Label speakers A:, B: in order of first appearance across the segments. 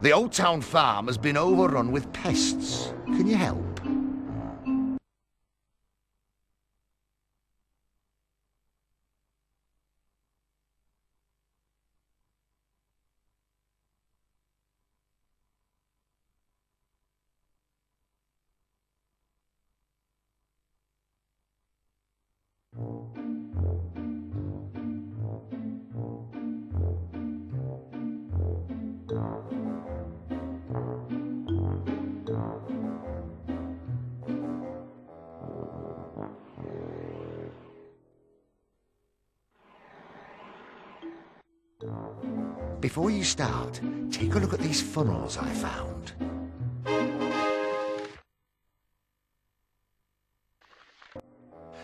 A: The Old Town Farm has been overrun with pests. Can you help? Before you start, take a look at these funnels I found.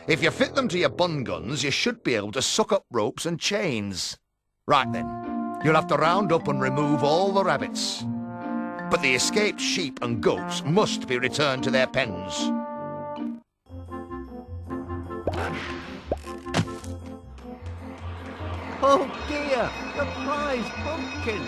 A: If you fit them to your bun guns, you should be able to suck up ropes and chains. Right then, you'll have to round up and remove all the rabbits. But the escaped sheep and goats must be returned to their pens.
B: Oh dear, the prize pumpkin!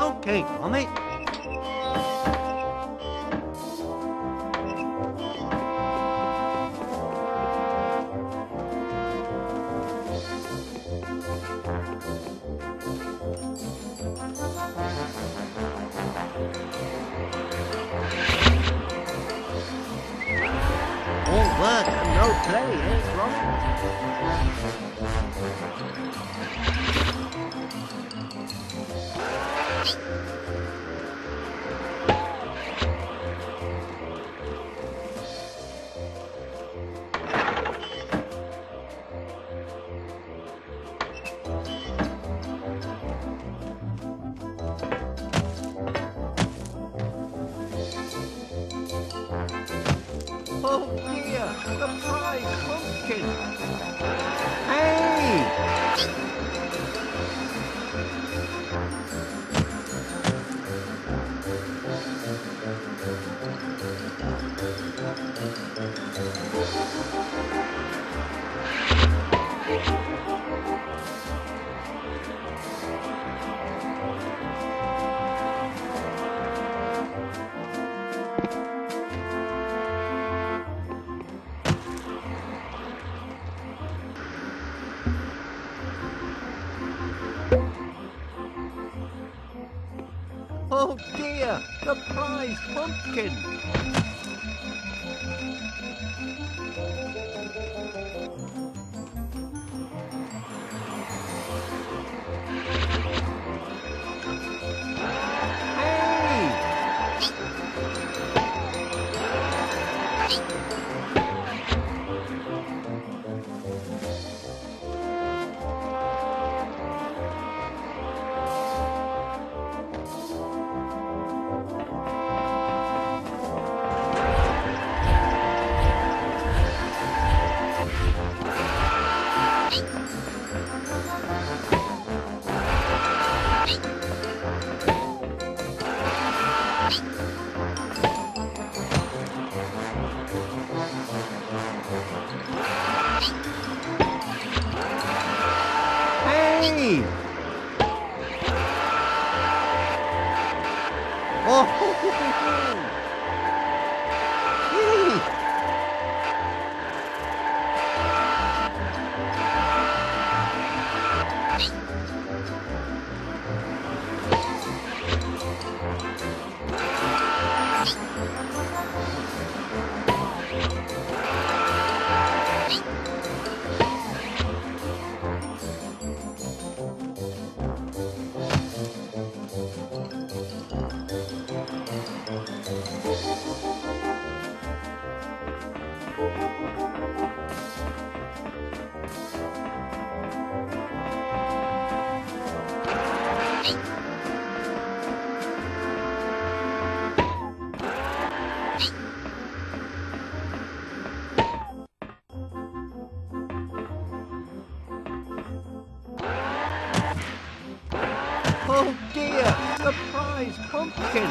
B: Okay, Gromit. Work and no play, eh, Gromit? Oh the prize pumpkin! Dear, the prize pumpkin! Oh! Oh dear! The prize pumpkin!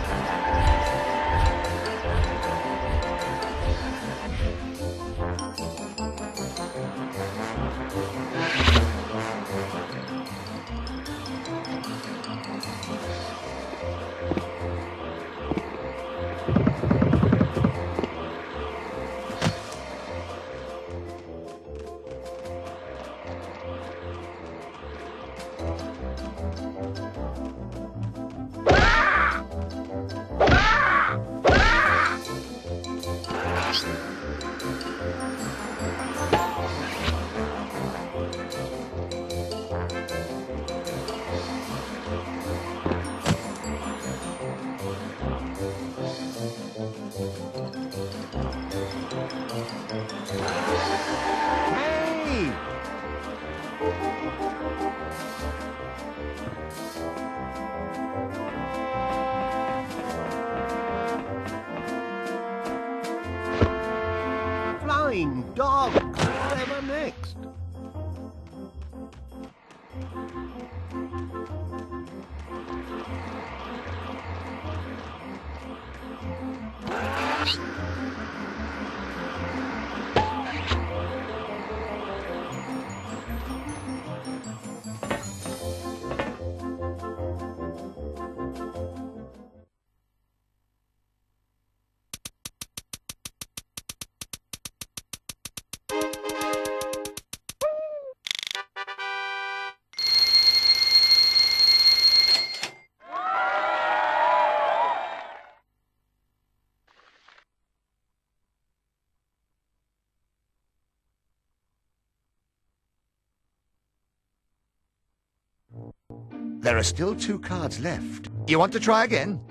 B: Flying dog! Whatever next?
A: There are still two cards left. You want to try again?